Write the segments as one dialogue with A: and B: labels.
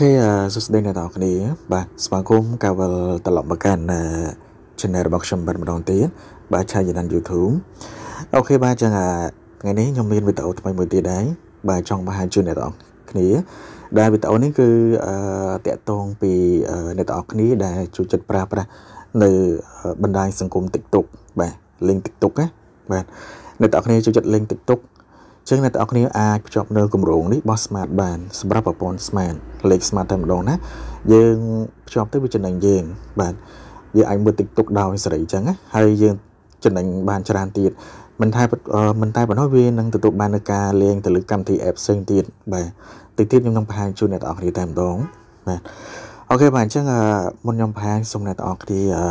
A: ខេសួស្តីអ្នកទាំងអស់គ្នាបាទស្វាគមន៍កាវលត្រឡប់មកកាន់ channel របស់ខ្ញុំបាទម្ដងទៀតបាទឆាយនៅ YouTube អូខេបាទចឹងថ្ងៃនេះខ្ញុំមានវីដេអូថ្មីមួយទៀតដែរបាទចង់បង្ហាញជូនអ្នកទាំងអស់គ្នាដែលវីដេអូនេះគឺអឺតាក់ទងពីអ្នកទាំងអស់គ្នាដែលចូលចិត្តប្រើប្រាស់នៅបណ្ដាញសង្គម TikTok បាទ link TikTok ណាបាទអ្នកទាំងអស់គ្នាចូលចិត្ត link TikTok ចឹងអ្នកទាំងអស់គ្នាអាចភ្ជាប់នៅគម្រោងនេះរបស់ Smart បានសម្រាប់ប្រព័ន្ធ Smart លេខ Smart តែម្ដងណាយើងភ្ជាប់ទៅវាចំណេញយើងបាទយើងអាចមើល TikTok ដោយសេរីចឹងណាហើយយើងចំណេញបានច្រើនទៀតមិនតែមិនតែប៉ុណ្ណោះវានឹងទទួលបាននៅការលេងទៅលើកម្មវិធី app ផ្សេងទៀតបាទតិចទៀតខ្ញុំនឹងបង្ហាញជូនអ្នកទាំងអស់គ្នាតែម្ដងបាទអូខេបាទអញ្ចឹងមុនខ្ញុំបង្ហាញសូមអ្នកទាំងអស់គ្នាអឺ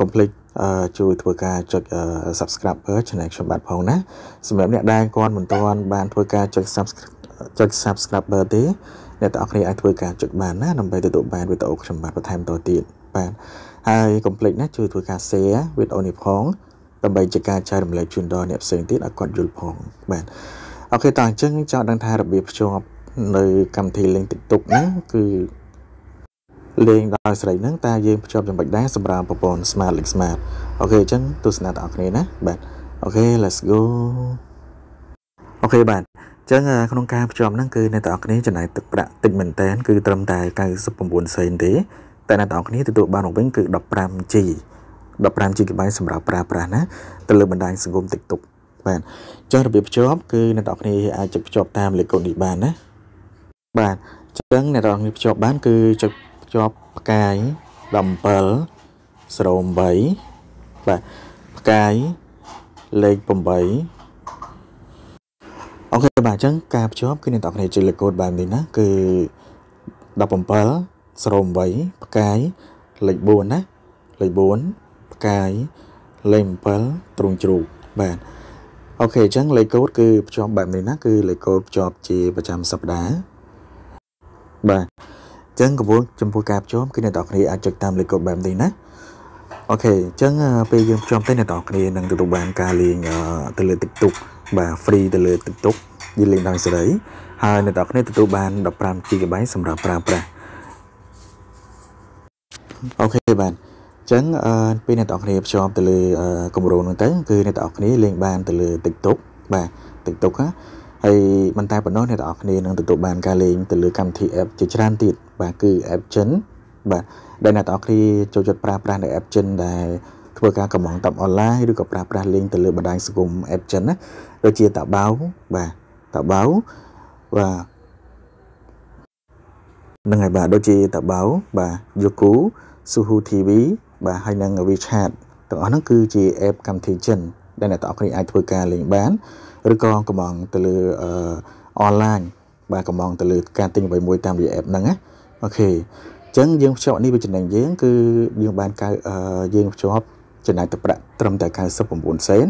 A: complete ជួយធ្វើការចុច subscriber channel ខ្ញុំបាទផងណាសម្រាប់អ្នកដែលគាត់មិនទាន់បានធ្វើការចុច subscribe ចុច subscriber ទេអ្នកទាំងអស់គ្នាអាចធ្វើការចុចបានណាដើម្បីទទួលបានវីដេអូខ្ញុំបាទបន្ថែមតទៀតបាទហើយ complete ណាជួយធ្វើការ share វីដេអូនេះផងដើម្បីជាការចែករំលែកជូនដល់អ្នកផ្សេងទៀតឲ្យគាត់យល់ផងបាទអូខេតោះអញ្ចឹងចង់ដឹងថារបៀបភ្ជាប់នៅកម្មវិធី link TikTok ហ្នឹងគឺ លេងដោយសេរីហ្នឹងតើយើងភ្ជាប់យ៉ាងម៉េចដែរសម្រាប់ប្រព័ន្ធ Smart Link Smart អូខេអញ្ចឹងទស្សនាទាំងអស់គ្នាណាបាទអូខេ let's go អូខេបាទអញ្ចឹងក្នុងការភ្ជាប់ហ្នឹងគឺអ្នកទាំងអស់គ្នាចំណាយទឹកប្រាក់តិចមែនតើគឺត្រឹមតែ99សេនទេតែអ្នកទាំងអស់គ្នាទទួលបានមកវិញគឺ 15G 15 GB សម្រាប់ប្រើប្រាស់ណាទៅលើបណ្ដាញសង្គម TikTok បាទអញ្ចឹងរបៀបភ្ជាប់គឺអ្នកទាំងអស់គ្នាអាចភ្ជាប់តាមលេខកូដនេះបានណាបាទអញ្ចឹងអ្នកទាំងអស់គ្នាភ្ជាប់បានគឺចុច ភ្ជាប់ផ្កាយ17 08បាទផ្កាយលេខ8អូខេបាទអញ្ចឹងការភ្ជាប់គឺអ្នកទាំងគ្នាជួយលេខកូដបែបនេះណាគឺ17 08ផ្កាយលេខ4ណាលេខ4ផ្កាយលេខ7ទ្រូងជ្រូកបាទOK អញ្ចឹងលេខកូដគឺភ្ជាប់បែបនេះណាគឺលេខកូដភ្ជាប់ជាប្រចាំសប្តាហ៍បាទ ចឹងកបួនចំពោះការភ្ជាប់គឺអ្នកទាំងគ្នាអាចចុចតាមលេខកូដបែបនេះណា OK អញ្ចឹងពេលយើងភ្ជាប់ទៅអ្នកទាំងគ្នានឹងទទួលបានការលេងទៅលើ TikTok បាទ free ទៅលើ TikTok យើងលេងដោយសេរីហើយអ្នកទាំងគ្នាទទួលបាន15 GB សម្រាប់ប្រើប្រាស់ OK បាទអញ្ចឹងពេលអ្នកទាំងគ្នាភ្ជាប់ទៅលើគម្រោងហ្នឹងទៅគឺអ្នកទាំងគ្នាលេងបានទៅលើ TikTok បាទ TikTok ណា ហើយមិនតែប៉ុណ្ណោះអ្នកទាំងអស់គ្នានឹងទទួលបានការលេងទៅលើកម្មវិធី app ជាច្រើនទៀតបាទគឺ app Gen បាទដែលអ្នកទាំងអស់គ្នាចូលចិត្តប្រើប្រាស់នៅ app Gen ដែលធ្វើការកំងតាមអនឡាញឬក៏ប្រើប្រាស់លេងទៅលើបណ្ដាញសង្គម app Gen ណាដូចជាតាបៅបាទតាបៅបាទនឹងហើយបាទដូចជាតាបៅបាទ Yoku Suhu TV បាទហើយនិង WeChat ទាំងអស់ហ្នឹងគឺជា app កម្មវិធី Gen ដែលអ្នកទាំងអស់គ្នាអាចធ្វើការលេងបានឬក៏កំងទៅលើអនឡាញបាទកំងទៅលើការទិញអ្វីមួយតាមរយៈ app ហ្នឹងណាអូខេអញ្ចឹងយើងភ្ជាប់នេះវាចំណេញយើងគឺយើងបានកៅយើងភ្ជាប់ចំណាយទឹកប្រាក់ត្រឹមតែ99សេន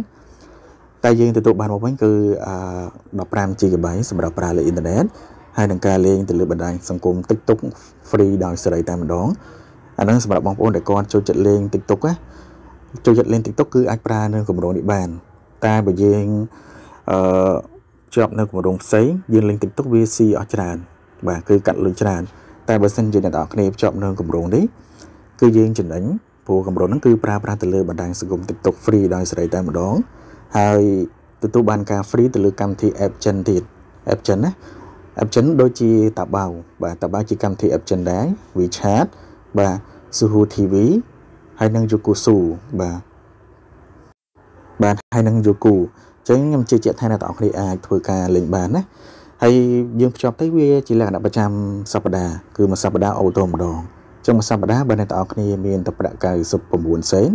A: តែយើងទទួលបានមកវិញគឺ15 GB សម្រាប់ប្រើលើអ៊ីនធឺណិតហើយនឹងការលេងទៅលើបណ្ដាញសង្គម TikTok free ដោយសេរីតែម្ដងអាហ្នឹងសម្រាប់បងប្អូនដែលគាត់ចូលចិត្តលេង TikTok ណា ចូលចិត្តលេង TikTok គឺអាចប្រើនៅគម្រោងនេះបាន តែបើយើងអឺជាប់នៅគម្រោងផ្សេងយើងលេង TikTok វាស៊ីអស់ច្រើន បាទគឺកាត់លុយច្រើន តែបើសិនជាអ្នកនរគ្នាជាប់នៅគម្រោងនេះគឺយើងចំណេញព្រោះគម្រោងហ្នឹងគឺប្រើប្រាស់ទៅលើបណ្ដាញសង្គម TikTok free ដោយសេរីតែម្ដងហើយទទួលបានការ free ទៅលើកម្មវិធី App Gen ទៀត App Gen ណា App Gen ដូចជាតាបៅបាទតាបៅជាកម្មវិធី App Gen ដែរ WeChat បាទ Suhu TV ហើយនិង Yokusu បាទបាទហើយនិង Yoku ចឹងខ្ញុំជឿជាក់ថាអ្នកទាំងអស់គ្នាអាចធ្វើការលេងបានណាហើយយើងភ្ជាប់ទៅវាជាលក្ខណៈប្រចាំសប្តាហ៍គឺមួយសប្តាហ៍អូតូម្ដងចឹងមួយសប្តាហ៍បើអ្នកទាំងអស់គ្នាមានទឹកប្រាក់99សេន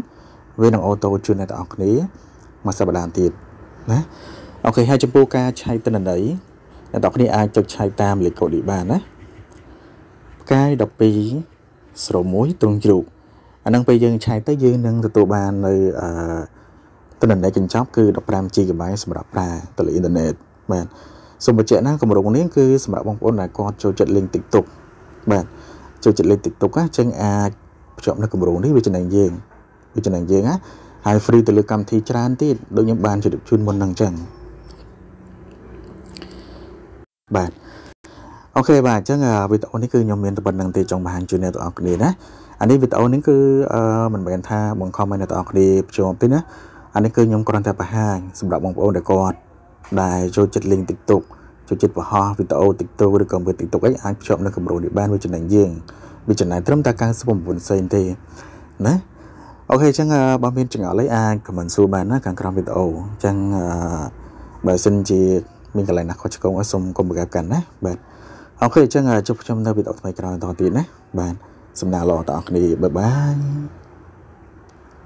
A: វានឹងអូតូជូនអ្នកទាំងអស់គ្នាមួយសប្តាហ៍ទៀតណាអូខេហើយចំពោះការឆែកទិន្នន័យអ្នកទាំងអស់គ្នាអាចចុចឆែកតាមលេខកូដនេះបានណាផ្កាយ12ស្រមួយទ្រង់ជ្រូក អានឹងពេលយើងឆែកទៅយើងនឹងទទួលបាននៅអឺទិន្នន័យកញ្ចប់គឺ 15 GB សម្រាប់ប្រើទៅលើអ៊ីនធឺណិតបាទសូមបញ្ជាក់ណាគម្រោងនេះគឺសម្រាប់បងប្អូនដែលគាត់ចូលចិត្តលេង TikTok បាទចូលចិត្តលេង TikTok ណាចឹងអាចភ្ជាប់នៅគម្រោងនេះវាចំណេញយើងវាចំណេញយើងណាហើយ free ទៅលើកម្មវិធីច្រើនទៀតដូចខ្ញុំបានជម្រាបជូនមុនហ្នឹងចឹងបាទអូខេបាទអញ្ចឹងវីដេអូនេះគឺខ្ញុំមានតែប៉ុណ្្នឹងទេចង់បង្ហាញជូនអ្នកទាំងអស់គ្នាណាអានេះវីដេអូនេះគឺអឺមិនមែនថាបង្ខំឲ្យអ្នកទាំងអស់គ្នាភ្ជាប់ទេណាអានេះគឺខ្ញុំគ្រាន់តែបង្ហាញសម្រាប់បងប្អូនដែលគាត់ដែលចូលចិត្តលេង TikTok ចូលចិត្តបង្ហោះវីដេអូ TikTok ឬក៏មើល TikTok អីអាចភ្ជាប់នៅគម្រោងនេះបានវាចំណេញយើងវាចំណេញត្រឹមតែ99សេនទេណា OK អញ្ចឹងបើមានចម្ងល់អីអាច comment សួរបានណាខាងក្រោមវីដេអូអញ្ចឹងបើសិនជាមានកន្លែងណាខុសឆ្គងឲ្យសូមកុំប្រកាន់ណាបាទ OK អញ្ចឹងជួបខ្ញុំនៅវីដេអូថ្មីក្រោយបន្តទៀតណាបាទ សំណាងល្អដល់អ្នកគ្នា bye bye